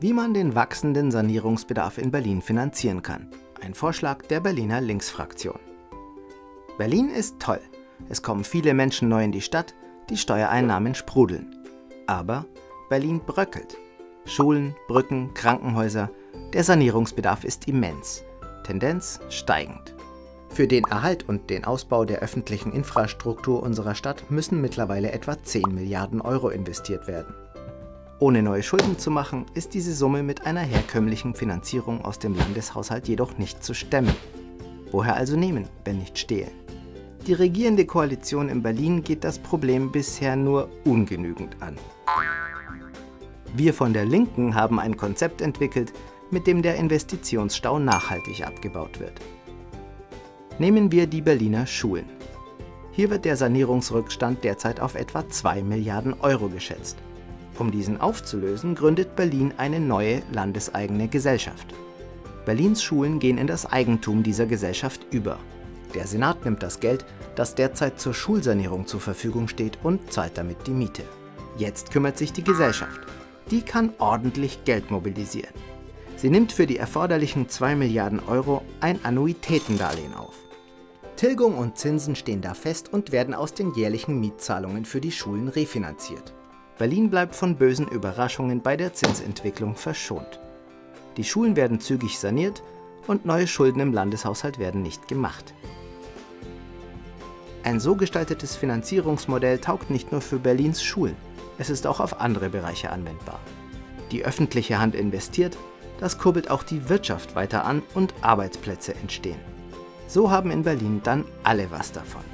Wie man den wachsenden Sanierungsbedarf in Berlin finanzieren kann. Ein Vorschlag der Berliner Linksfraktion. Berlin ist toll. Es kommen viele Menschen neu in die Stadt, die Steuereinnahmen sprudeln. Aber Berlin bröckelt. Schulen, Brücken, Krankenhäuser, der Sanierungsbedarf ist immens. Tendenz steigend. Für den Erhalt und den Ausbau der öffentlichen Infrastruktur unserer Stadt müssen mittlerweile etwa 10 Milliarden Euro investiert werden. Ohne neue Schulden zu machen, ist diese Summe mit einer herkömmlichen Finanzierung aus dem Landeshaushalt jedoch nicht zu stemmen. Woher also nehmen, wenn nicht stehlen? Die regierende Koalition in Berlin geht das Problem bisher nur ungenügend an. Wir von der Linken haben ein Konzept entwickelt, mit dem der Investitionsstau nachhaltig abgebaut wird. Nehmen wir die Berliner Schulen. Hier wird der Sanierungsrückstand derzeit auf etwa 2 Milliarden Euro geschätzt. Um diesen aufzulösen, gründet Berlin eine neue landeseigene Gesellschaft. Berlins Schulen gehen in das Eigentum dieser Gesellschaft über. Der Senat nimmt das Geld, das derzeit zur Schulsanierung zur Verfügung steht, und zahlt damit die Miete. Jetzt kümmert sich die Gesellschaft. Die kann ordentlich Geld mobilisieren. Sie nimmt für die erforderlichen 2 Milliarden Euro ein Annuitätendarlehen auf. Tilgung und Zinsen stehen da fest und werden aus den jährlichen Mietzahlungen für die Schulen refinanziert. Berlin bleibt von bösen Überraschungen bei der Zinsentwicklung verschont. Die Schulen werden zügig saniert und neue Schulden im Landeshaushalt werden nicht gemacht. Ein so gestaltetes Finanzierungsmodell taugt nicht nur für Berlins Schulen, es ist auch auf andere Bereiche anwendbar. Die öffentliche Hand investiert, das kurbelt auch die Wirtschaft weiter an und Arbeitsplätze entstehen. So haben in Berlin dann alle was davon.